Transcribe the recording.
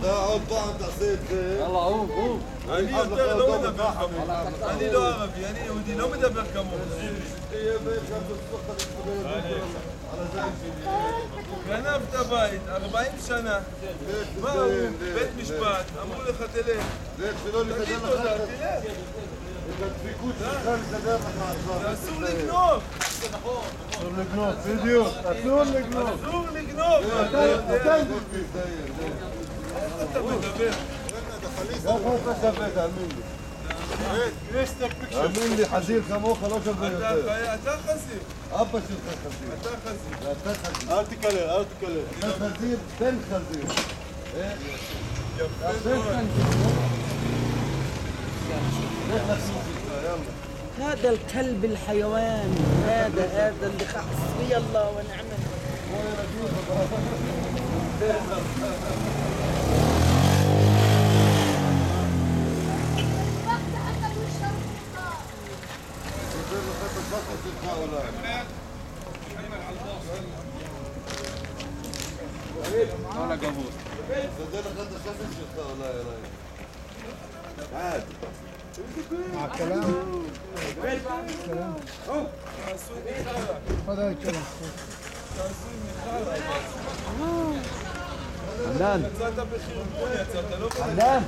אתה עוד פעם תעשה את זה. יאללה, עוף, עוף. אני יותר לא מדבר כמוך. אני לא ערבי, אני יהודי, לא מדבר כמוך. גנבת בית, 40 שנה. באו, בית משפט, אמרו לך תלך. תגיד תודה, את תלך. את הדביקות שלך נסדר לך עכשיו. אסור לגנוב, אסור לגנוב, בדיוק, אסור לגנוב. אסור לגנוב. אתה יודע, امين لي حزين لا انت ابا انت انت انت بن إيه يا بن هذا الكلب الحيوان هذا هذا اللي حسبي الله ونعم כל הגבות. זה דרך התשפת שלך אולי אליי. עד. הכלם. הכלם. תעשו עם מיכל. תעשו עם מיכל. ענן. יצאת בחרבון יצאת, לא... ענן.